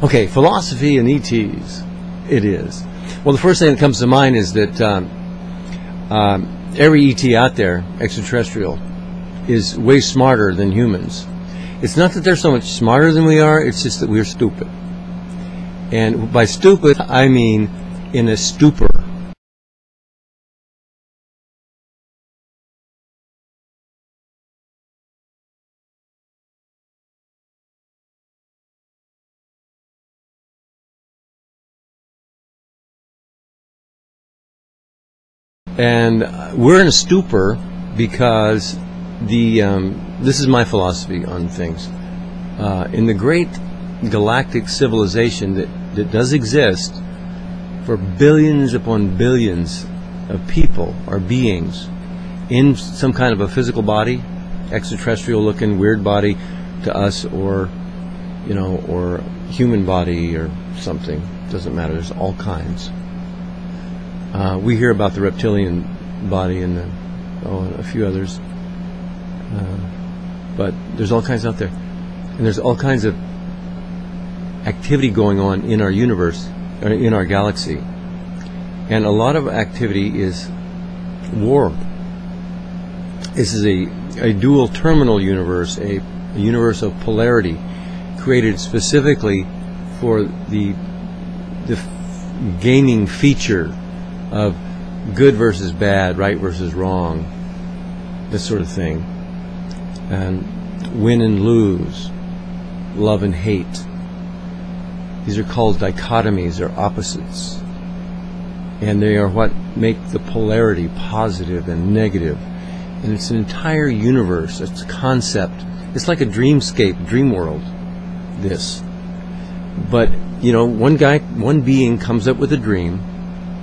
Okay, philosophy and ETs. It is. Well, the first thing that comes to mind is that um, um, every ET out there, extraterrestrial, is way smarter than humans. It's not that they're so much smarter than we are, it's just that we're stupid. And by stupid, I mean in a stupor. And we're in a stupor because the um, this is my philosophy on things. Uh, in the great galactic civilization that, that does exist for billions upon billions of people or beings in some kind of a physical body, extraterrestrial looking weird body to us or you know, or human body or something. Doesn't matter. There's all kinds. Uh, we hear about the reptilian body and the, oh, and a few others. Uh, but there's all kinds out there. And there's all kinds of activity going on in our universe, in our galaxy. And a lot of activity is war. This is a, a dual terminal universe, a, a universe of polarity, created specifically for the, the gaining feature of good versus bad, right versus wrong, this sort of thing, and win and lose, love and hate. These are called dichotomies or opposites, and they are what make the polarity positive and negative. And it's an entire universe. It's a concept. It's like a dreamscape, dream world. This, but you know, one guy, one being comes up with a dream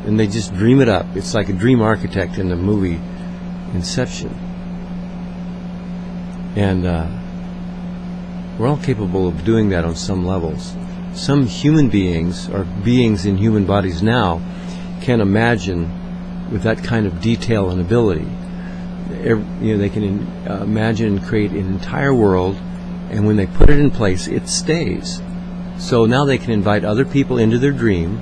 and they just dream it up. It's like a dream architect in the movie Inception. And uh, we're all capable of doing that on some levels. Some human beings, or beings in human bodies now, can imagine with that kind of detail and ability. Every, you know, they can in, uh, imagine and create an entire world, and when they put it in place, it stays. So now they can invite other people into their dream,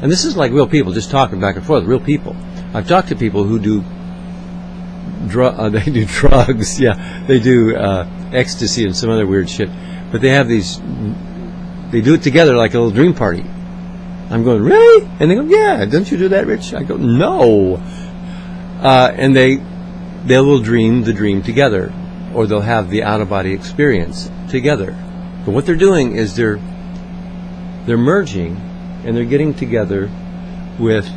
and this is like real people, just talking back and forth, real people. I've talked to people who do dr- uh, they do drugs, yeah, they do uh, ecstasy and some other weird shit, but they have these, they do it together like a little dream party. I'm going, really? And they go, yeah, don't you do that, Rich? I go, no. Uh, and they, they will dream the dream together, or they'll have the out of body experience together. But what they're doing is they're, they're merging and they're getting together with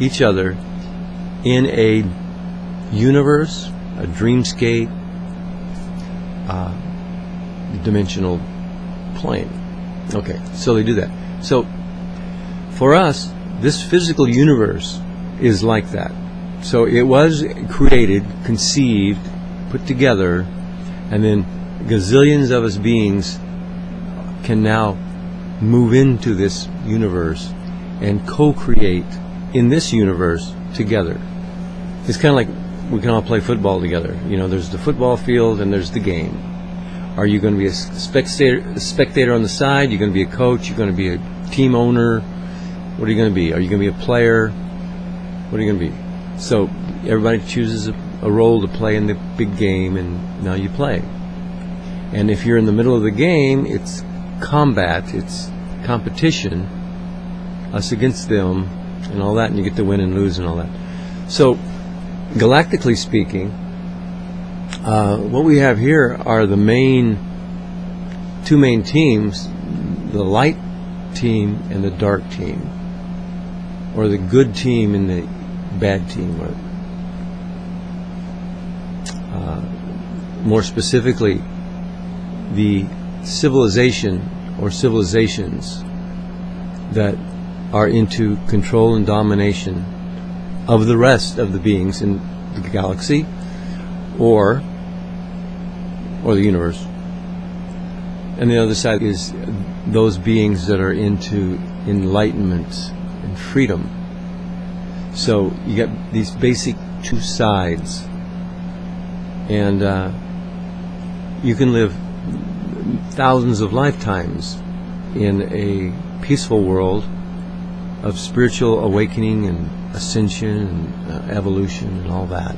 each other in a universe, a dreamscape, uh, dimensional plane. Okay, so they do that. So for us, this physical universe is like that. So it was created, conceived, put together, and then gazillions of us beings can now move into this universe and co-create in this universe together. It's kind of like we can all play football together. You know, there's the football field and there's the game. Are you going to be a spectator, spectator on the side? You're going to be a coach? You're going to be a team owner? What are you going to be? Are you going to be a player? What are you going to be? So everybody chooses a, a role to play in the big game, and now you play. And if you're in the middle of the game, it's combat, it's competition, us against them, and all that, and you get to win and lose and all that. So, galactically speaking, uh, what we have here are the main two main teams: the light team and the dark team, or the good team and the bad team. Or, uh, more specifically, the civilization or civilizations that are into control and domination of the rest of the beings in the galaxy or or the universe. And the other side is those beings that are into enlightenment and freedom. So you get these basic two sides, and uh, you can live thousands of lifetimes in a peaceful world of spiritual awakening and ascension and uh, evolution and all that.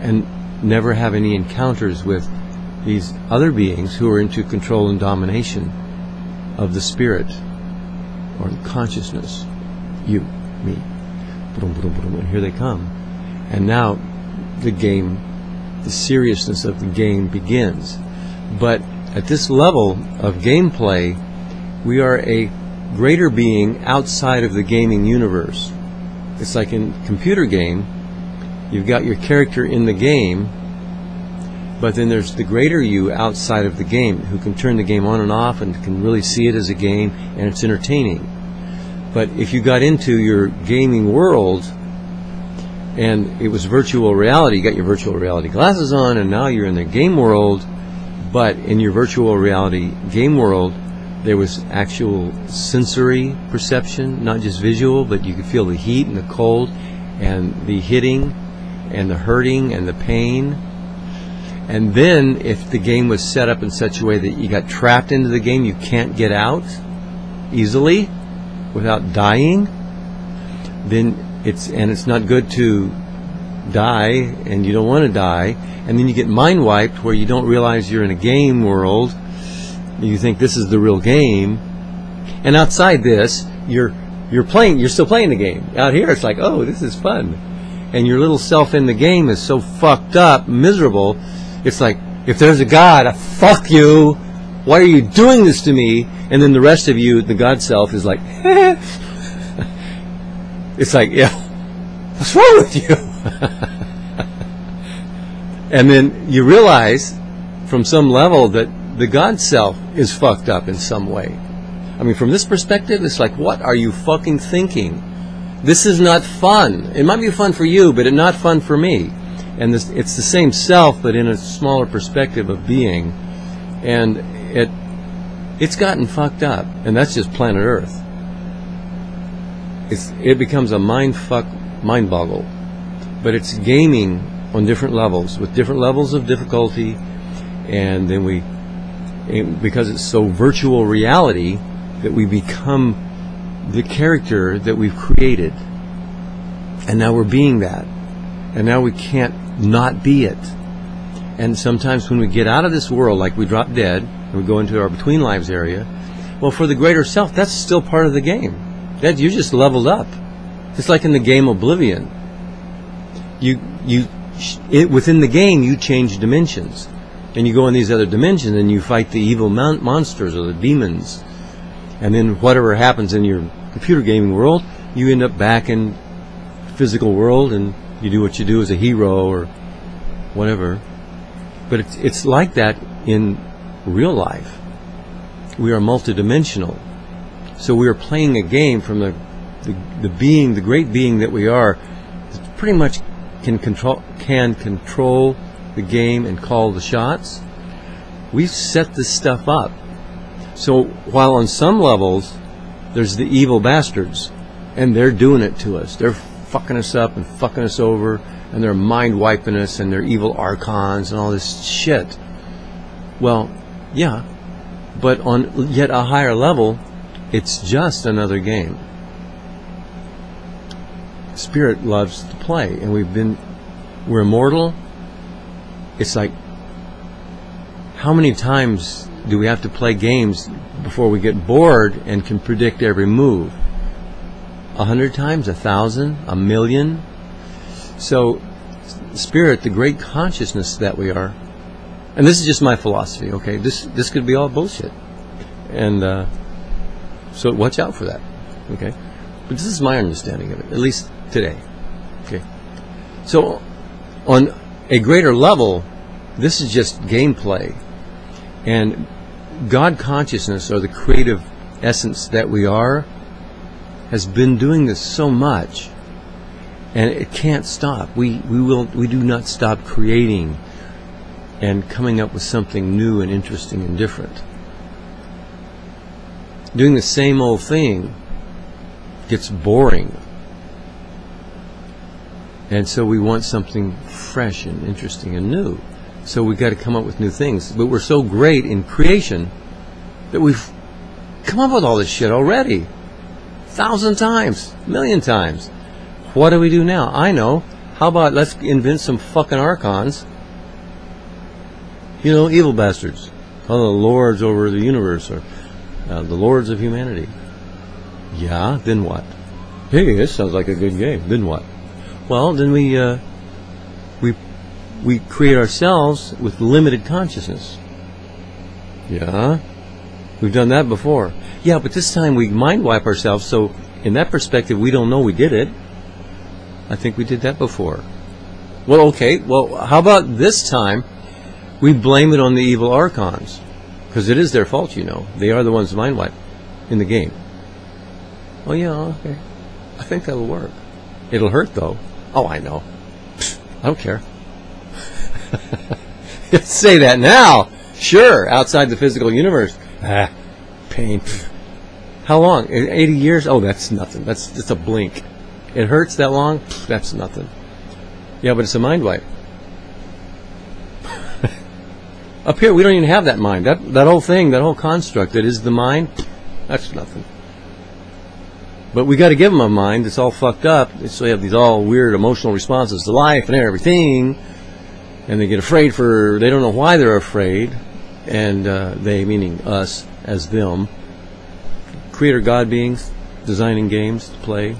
And never have any encounters with these other beings who are into control and domination of the spirit or consciousness. You, me. And here they come. And now the game, the seriousness of the game begins. But at this level of gameplay, we are a greater being outside of the gaming universe. It's like in computer game, you've got your character in the game, but then there's the greater you outside of the game who can turn the game on and off and can really see it as a game and it's entertaining. But if you got into your gaming world and it was virtual reality, you got your virtual reality glasses on and now you're in the game world, but in your virtual reality game world, there was actual sensory perception, not just visual, but you could feel the heat and the cold and the hitting and the hurting and the pain. And then if the game was set up in such a way that you got trapped into the game, you can't get out easily without dying, then it's and it's not good to die and you don't want to die and then you get mind wiped where you don't realize you're in a game world you think this is the real game and outside this you're you're playing you're still playing the game. Out here it's like oh this is fun. And your little self in the game is so fucked up miserable it's like if there's a god fuck you. Why are you doing this to me? And then the rest of you the god self is like it's like yeah what's wrong with you? And then you realize from some level that the God self is fucked up in some way. I mean, from this perspective, it's like, what are you fucking thinking? This is not fun. It might be fun for you, but it's not fun for me. And this, it's the same self, but in a smaller perspective of being. And it, it's gotten fucked up. And that's just planet Earth. It's, it becomes a mind fuck, mind boggle. But it's gaming on different levels, with different levels of difficulty. And then we because it's so virtual reality that we become the character that we've created. And now we're being that. And now we can't not be it. And sometimes when we get out of this world, like we drop dead, and we go into our between lives area, well, for the greater self, that's still part of the game. That you just leveled up. It's like in the game Oblivion. You you it, within the game you change dimensions and you go in these other dimensions and you fight the evil mon- monsters or the demons. And then whatever happens in your computer gaming world, you end up back in physical world and you do what you do as a hero or whatever. But it's, it's like that in real life. We are multidimensional. So we are playing a game from the, the, the being, the great being that we are, pretty much can control, can control the game and call the shots. We've set this stuff up. So while on some levels there's the evil bastards and they're doing it to us. They're fucking us up and fucking us over and they're mind wiping us and they're evil archons and all this shit. Well, yeah, but on yet a higher level, it's just another game. Spirit loves to play, and we've been, we're immortal, it's like how many times do we have to play games before we get bored and can predict every move? A hundred times, a thousand, a million? So, spirit, the great consciousness that we are, and this is just my philosophy, okay? This this could be all bullshit, and uh, so watch out for that, okay? But this is my understanding of it, at least today, okay? So, on a greater level, this is just gameplay. And God consciousness, or the creative essence that we are, has been doing this so much. And it can't stop. We, we, will, we do not stop creating and coming up with something new and interesting and different. Doing the same old thing gets boring. And so we want something fresh and interesting and new. So we've got to come up with new things. But we're so great in creation that we've come up with all this shit already. Thousand times, million times. What do we do now? I know. How about let's invent some fucking archons? You know, evil bastards. Call the lords over the universe or uh, the lords of humanity. Yeah, then what? Hey, this sounds like a good game. Then what? Well, then we uh, we create ourselves with limited consciousness. Yeah, we've done that before. Yeah, but this time we mind wipe ourselves, so in that perspective, we don't know we did it. I think we did that before. Well, okay. Well, how about this time? We blame it on the evil archons because it is their fault. You know, they are the ones mind wipe in the game. Oh yeah, okay. I think that'll work. It'll hurt though. Oh, I know. I don't care. Say that now. Sure, outside the physical universe. Ah, pain. How long? 80 years? Oh, that's nothing. That's just a blink. It hurts that long? That's nothing. Yeah, but it's a mind wipe. Up here, we don't even have that mind. That, that whole thing, that whole construct that is the mind, that's nothing. But we got to give them a mind that's all fucked up, so they have these all weird emotional responses to life and everything, and they get afraid for they don't know why they're afraid, and uh, they meaning us as them, creator god beings, designing games to play,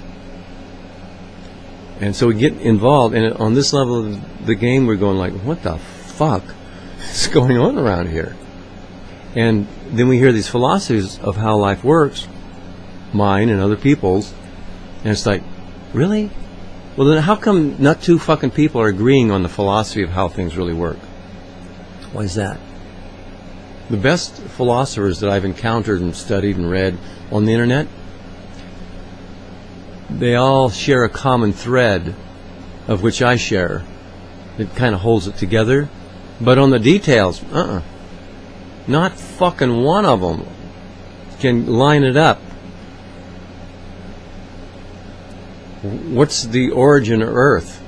and so we get involved, and on this level of the game, we're going like, what the fuck is going on around here? And then we hear these philosophies of how life works mine and other people's. And it's like, really? Well, then how come not two fucking people are agreeing on the philosophy of how things really work? Why is that? The best philosophers that I've encountered and studied and read on the internet, they all share a common thread of which I share. It kind of holds it together. But on the details, uh-uh. Not fucking one of them can line it up what's the origin of Earth?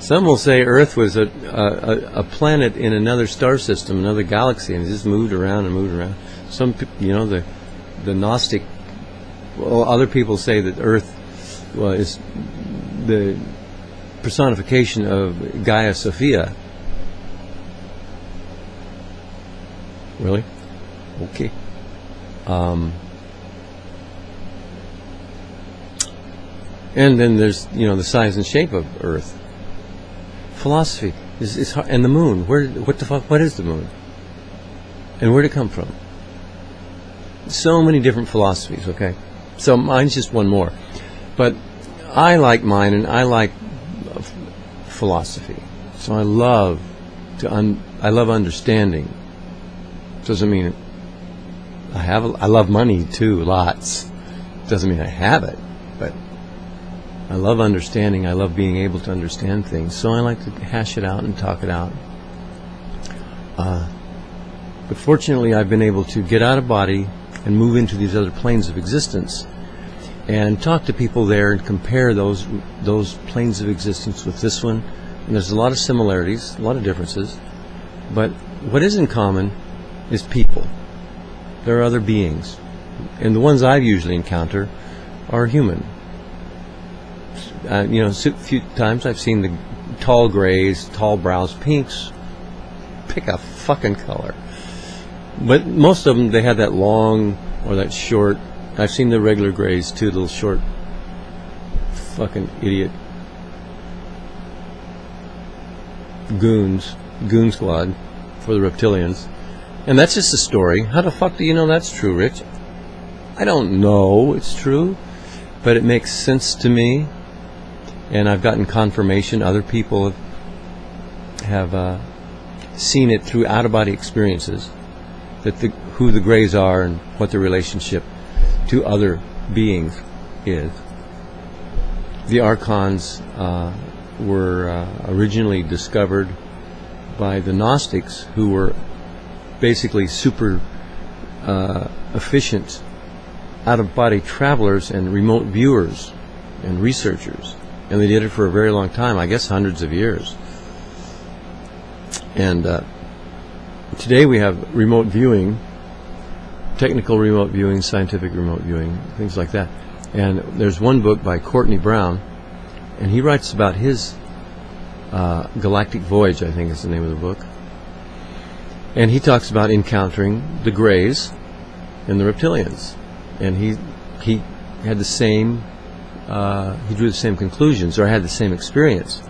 Some will say Earth was a, a, a planet in another star system, another galaxy, and it just moved around and moved around. Some, people, you know, the the Gnostic. Well, other people say that Earth well, is the personification of Gaia Sophia. Really? Okay. Um, And then there's you know the size and shape of Earth. Philosophy is, is hard, and the moon. Where what the fuck? What is the moon? And where did it come from? So many different philosophies. Okay, so mine's just one more, but I like mine, and I like philosophy. So I love to un- I love understanding. Doesn't mean I have. A, I love money too, lots. Doesn't mean I have it, I love understanding. I love being able to understand things. So I like to hash it out and talk it out. Uh, but fortunately, I've been able to get out of body and move into these other planes of existence and talk to people there and compare those those planes of existence with this one. And there's a lot of similarities, a lot of differences. But what is in common is people. There are other beings. And the ones I usually encounter are human uh, you know, a few times I've seen the tall grays, tall browns, pinks. Pick a fucking color. But most of them, they had that long or that short. I've seen the regular grays too, little short. Fucking idiot. Goons. Goon squad for the reptilians. And that's just a story. How the fuck do you know that's true, Rich? I don't know it's true, but it makes sense to me and I've gotten confirmation. Other people have, have uh, seen it through out of body experiences that the, who the Greys are and what their relationship to other beings is. The Archons uh, were uh, originally discovered by the Gnostics, who were basically super uh, efficient out of body travelers and remote viewers and researchers and they did it for a very long time. I guess hundreds of years. And uh, today we have remote viewing, technical remote viewing, scientific remote viewing, things like that. And there's one book by Courtney Brown, and he writes about his uh, galactic voyage. I think is the name of the book. And he talks about encountering the Greys and the reptilians, and he he had the same uh, he drew the same conclusions or had the same experience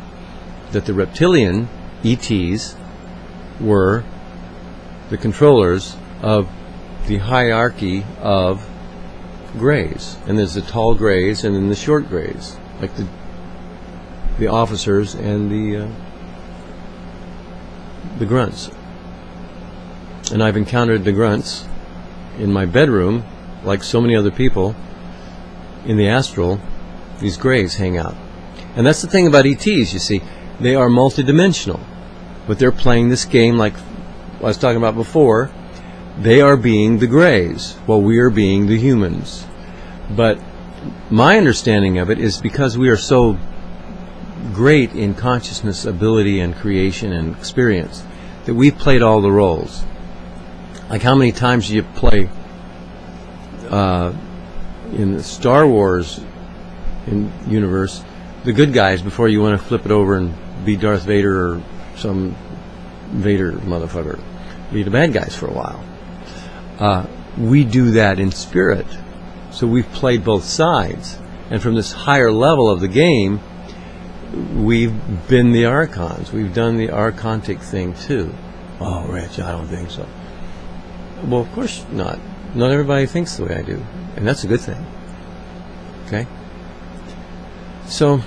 that the reptilian ETs were the controllers of the hierarchy of grays, and there's the tall grays and then the short grays, like the the officers and the uh, the grunts. And I've encountered the grunts in my bedroom, like so many other people in the astral. These grays hang out, and that's the thing about ETs. You see, they are multidimensional, but they're playing this game like I was talking about before. They are being the grays, while we are being the humans. But my understanding of it is because we are so great in consciousness, ability, and creation and experience that we've played all the roles. Like how many times do you play uh, in the Star Wars in universe the good guys before you want to flip it over and be Darth Vader or some Vader motherfucker. Be the bad guys for a while. Uh, we do that in spirit. So we've played both sides. And from this higher level of the game, we've been the archons. We've done the archontic thing too. Oh, Rich, I don't think so. Well, of course not. Not everybody thinks the way I do. And that's a good thing. Okay? So,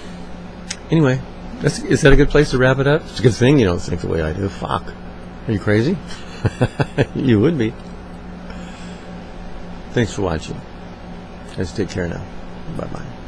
anyway, is that a good place to wrap it up? It's a good thing you don't think the way I do. Fuck. Are you crazy? you would be. Thanks for watching. Let's take care now. Bye bye.